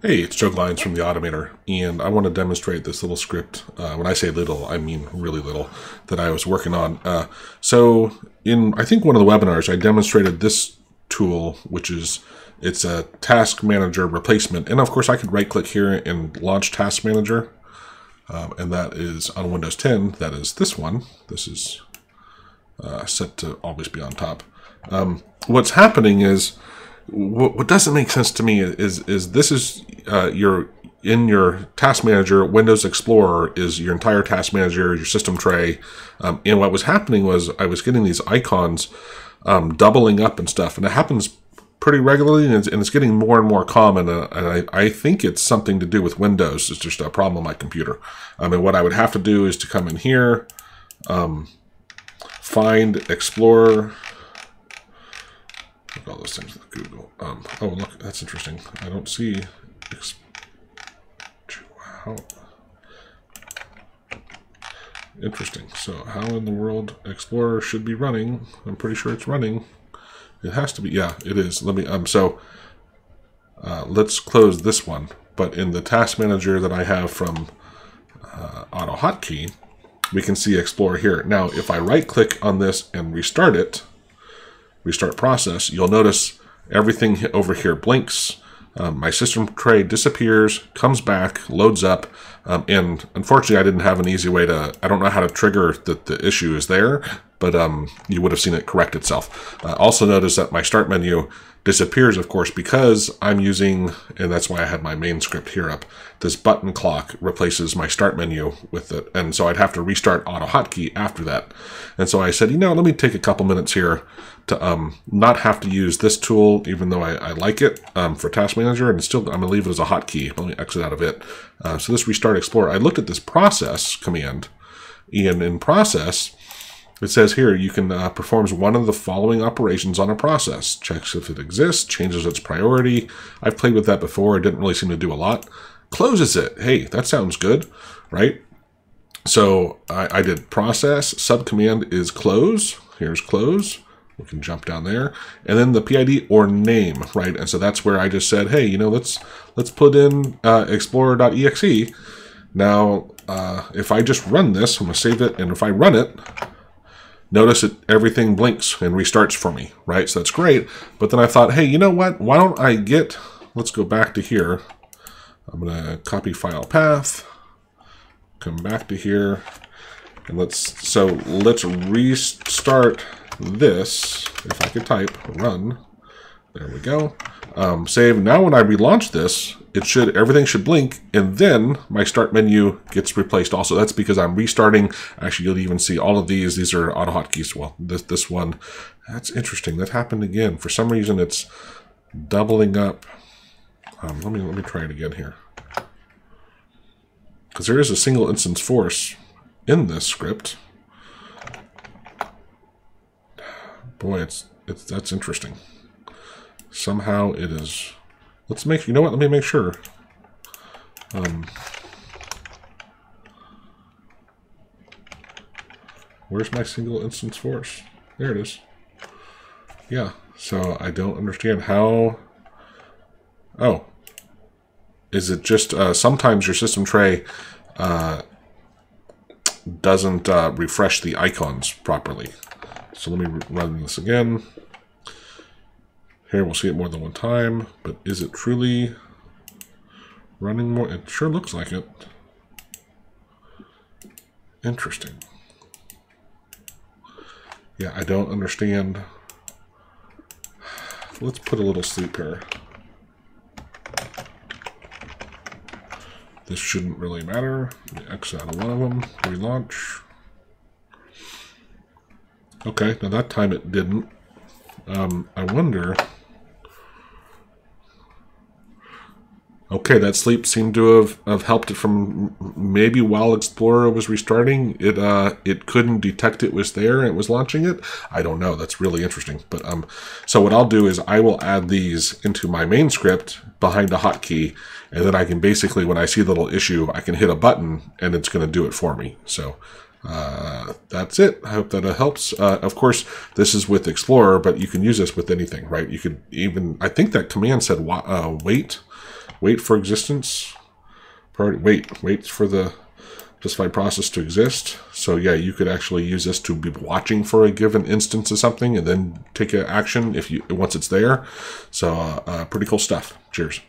Hey, it's Joe Glines from the Automator, and I want to demonstrate this little script. Uh, when I say little, I mean really little, that I was working on. Uh, so, in I think one of the webinars, I demonstrated this tool, which is it's a Task Manager replacement, and of course, I could right-click here and launch Task Manager, um, and that is on Windows 10. That is this one. This is uh, set to always be on top. Um, what's happening is what doesn't make sense to me is is this is uh, your in your task manager windows explorer is your entire task manager your system tray um, and what was happening was i was getting these icons um, doubling up and stuff and it happens pretty regularly and it's, and it's getting more and more common uh, and I, I, think it's something to do with windows it's just a problem on my computer I mean, what i would have to do is to come in here um, find explorer Look all those things with Google. Um, oh, look, that's interesting. I don't see. Wow. Interesting. So, how in the world Explorer should be running? I'm pretty sure it's running. It has to be. Yeah, it is. Let me. Um. So, uh, let's close this one. But in the task manager that I have from uh, AutoHotkey, we can see Explorer here. Now, if I right click on this and restart it, restart process, you'll notice everything over here blinks. Um, my system tray disappears, comes back, loads up, um, and unfortunately I didn't have an easy way to, I don't know how to trigger that the issue is there, but um, you would have seen it correct itself. Uh, also notice that my start menu disappears, of course, because I'm using, and that's why I had my main script here up, this button clock replaces my start menu with it. And so I'd have to restart AutoHotkey after that. And so I said, you know, let me take a couple minutes here to um, not have to use this tool, even though I, I like it um, for Task Manager, and still I'm to leave it as a hotkey. Let me exit out of it. Uh, so this Restart Explorer, I looked at this process command, and in process, it says here you can uh, performs one of the following operations on a process. Checks if it exists, changes its priority. I've played with that before. It didn't really seem to do a lot. Closes it. Hey, that sounds good, right? So I, I did process. Subcommand is close. Here's close. We can jump down there. And then the PID or name, right? And so that's where I just said, hey, you know, let's let's put in uh, explorer.exe. Now, uh, if I just run this, I'm going to save it, and if I run it, notice that everything blinks and restarts for me, right? So that's great. But then I thought, hey, you know what? Why don't I get, let's go back to here. I'm going to copy file path, come back to here, and let's, so let's restart this, if I could type, run. There we go. Um, save. Now when I relaunch this, it should everything should blink, and then my start menu gets replaced also. That's because I'm restarting. Actually, you'll even see all of these. These are auto hotkeys. Well, this this one, that's interesting. That happened again. For some reason, it's doubling up. Um, let me let me try it again here, because there is a single instance force in this script. Boy, it's it's that's interesting. Somehow it is Let's make, you know what, let me make sure. Um, where's my single instance force? There it is. Yeah, so I don't understand how... Oh. Is it just, uh, sometimes your system tray uh, doesn't uh, refresh the icons properly. So let me run this again. Here we'll see it more than one time, but is it truly running more? It sure looks like it. Interesting. Yeah, I don't understand. Let's put a little sleep here. This shouldn't really matter. X out of one of them. Relaunch. Okay, now that time it didn't. Um, I wonder... Okay, that sleep seemed to have, have helped it from maybe while Explorer was restarting, it uh, it couldn't detect it was there and it was launching it. I don't know. That's really interesting. But um, so what I'll do is I will add these into my main script behind a hotkey, and then I can basically, when I see the little issue, I can hit a button and it's going to do it for me. So uh, that's it. I hope that helps. Uh, of course, this is with Explorer, but you can use this with anything, right? You could even, I think that command said uh, wait wait for existence. Priority, wait, wait for the justified process to exist. So yeah, you could actually use this to be watching for a given instance of something and then take an action if you once it's there. So uh, uh, pretty cool stuff. Cheers.